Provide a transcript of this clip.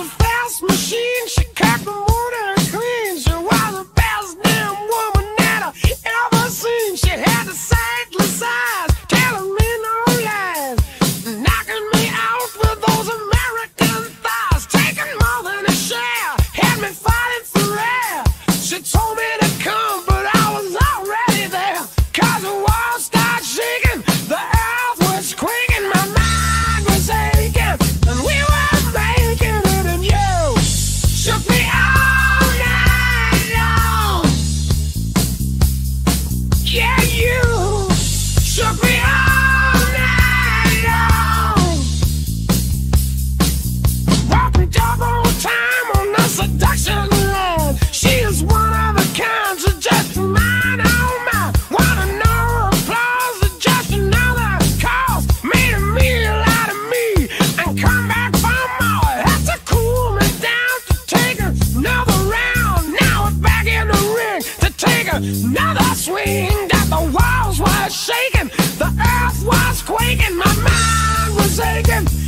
a fast machine. She cocked the motor and clean. She was the best damn woman that I ever seen. She had the sightless eyes, telling me no lies, knocking me out with those American thighs, taking more than a share, had me fighting for air. She told me. another swing that the walls were shaking, the earth was quaking, my mind was aching.